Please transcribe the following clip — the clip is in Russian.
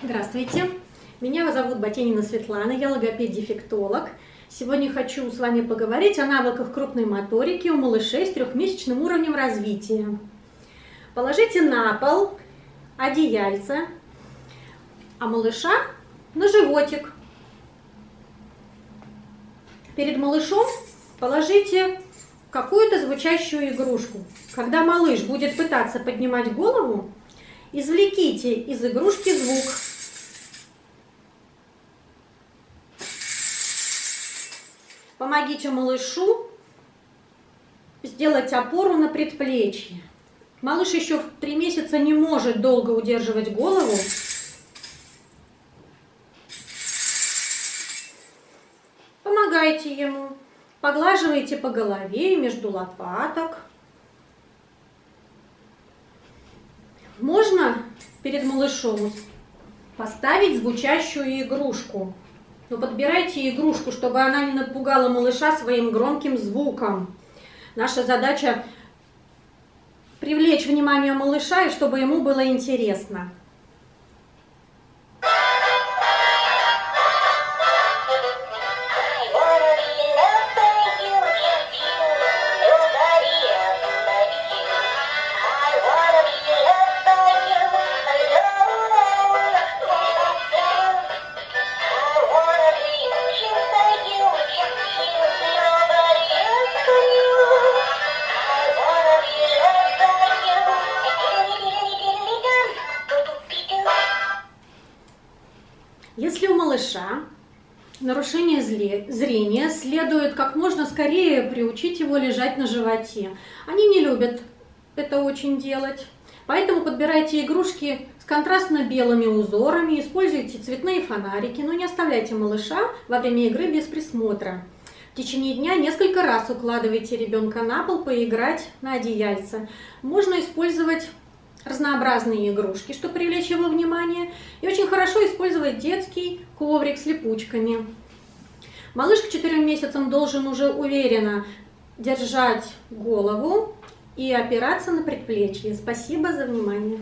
Здравствуйте, меня зовут Ботенина Светлана, я логопед-дефектолог. Сегодня хочу с вами поговорить о навыках крупной моторики у малышей с трехмесячным уровнем развития. Положите на пол одеяльце, а малыша на животик. Перед малышом положите какую-то звучащую игрушку. Когда малыш будет пытаться поднимать голову, извлеките из игрушки звук. Помогите малышу сделать опору на предплечье. Малыш еще в три месяца не может долго удерживать голову. Помогайте ему. Поглаживайте по голове и между лопаток. Можно перед малышом поставить звучащую игрушку. Но подбирайте игрушку, чтобы она не напугала малыша своим громким звуком. Наша задача привлечь внимание малыша, и чтобы ему было интересно. Если у малыша нарушение зрения, следует как можно скорее приучить его лежать на животе. Они не любят это очень делать. Поэтому подбирайте игрушки с контрастно-белыми узорами, используйте цветные фонарики, но не оставляйте малыша во время игры без присмотра. В течение дня несколько раз укладывайте ребенка на пол поиграть на одеяльце. Можно использовать разнообразные игрушки, чтобы привлечь его внимание. И очень хорошо использовать детский коврик с липучками. Малыш к 4 месяцам должен уже уверенно держать голову и опираться на предплечье. Спасибо за внимание.